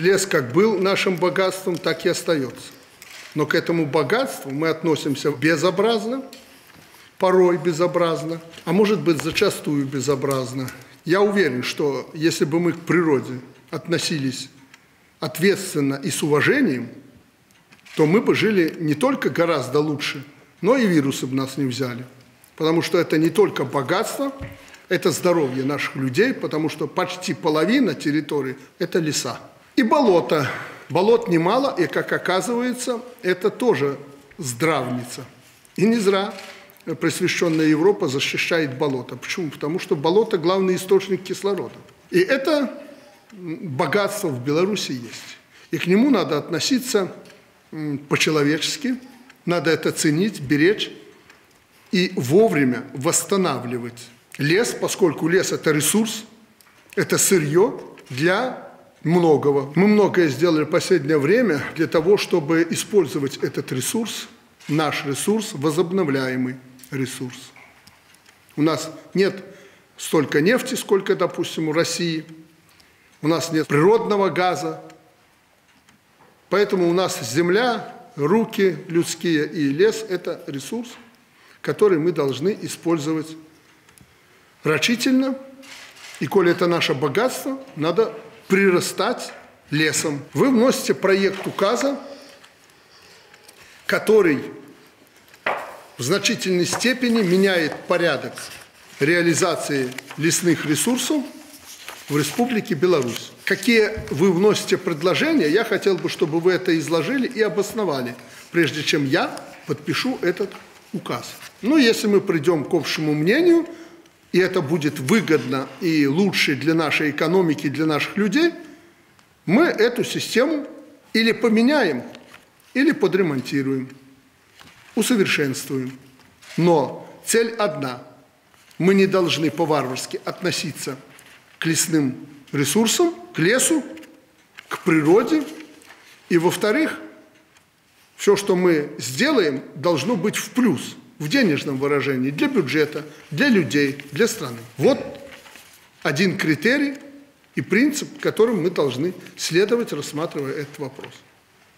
Лес как был нашим богатством, так и остается. Но к этому богатству мы относимся безобразно, порой безобразно, а может быть зачастую безобразно. Я уверен, что если бы мы к природе относились ответственно и с уважением, то мы бы жили не только гораздо лучше, но и вирусы бы нас не взяли. Потому что это не только богатство, это здоровье наших людей, потому что почти половина территории – это леса. И болото. Болот немало, и, как оказывается, это тоже здравница. И не зря просвещенная Европа защищает болото. Почему? Потому что болото – главный источник кислорода. И это богатство в Беларуси есть. И к нему надо относиться по-человечески, надо это ценить, беречь и вовремя восстанавливать лес, поскольку лес – это ресурс, это сырье для многого. Мы многое сделали в последнее время для того, чтобы использовать этот ресурс, наш ресурс, возобновляемый ресурс. У нас нет столько нефти, сколько, допустим, у России. У нас нет природного газа. Поэтому у нас земля, руки людские и лес – это ресурс, который мы должны использовать рачительно. И коли это наше богатство, надо прирастать лесом. Вы вносите проект указа, который в значительной степени меняет порядок реализации лесных ресурсов в Республике Беларусь. Какие вы вносите предложения, я хотел бы, чтобы вы это изложили и обосновали, прежде чем я подпишу этот указ. Ну, если мы придем к общему мнению – и это будет выгодно и лучше для нашей экономики, для наших людей, мы эту систему или поменяем, или подремонтируем, усовершенствуем. Но цель одна. Мы не должны по-варварски относиться к лесным ресурсам, к лесу, к природе. И, во-вторых, все, что мы сделаем, должно быть в плюс – в денежном выражении для бюджета, для людей, для страны. Вот один критерий и принцип, которым мы должны следовать, рассматривая этот вопрос.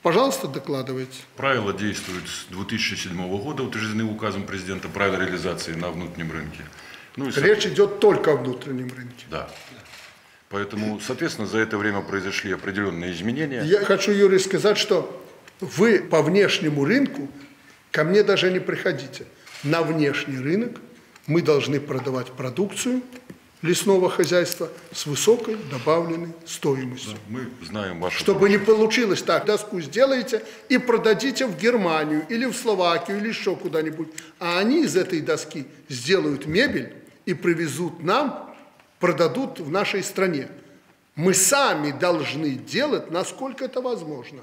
Пожалуйста, докладывайте. Правила действуют с 2007 года, утверждены указом президента правила реализации на внутреннем рынке. Ну, и, Речь идет только о внутреннем рынке. Да. Поэтому, соответственно, за это время произошли определенные изменения. Я хочу, Юрий, сказать, что вы по внешнему рынку Ко мне даже не приходите. На внешний рынок мы должны продавать продукцию лесного хозяйства с высокой добавленной стоимостью. Да, мы знаем вашу... Чтобы не получилось так, доску сделаете и продадите в Германию или в Словакию или еще куда-нибудь. А они из этой доски сделают мебель и привезут нам, продадут в нашей стране. Мы сами должны делать, насколько это возможно.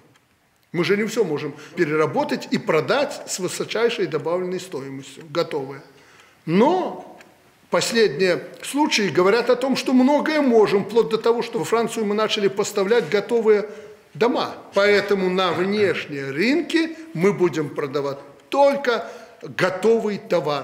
Мы же не все можем переработать и продать с высочайшей добавленной стоимостью, готовое. Но последние случаи говорят о том, что многое можем, вплоть до того, что во Францию мы начали поставлять готовые дома. Поэтому на внешние рынки мы будем продавать только готовый товар.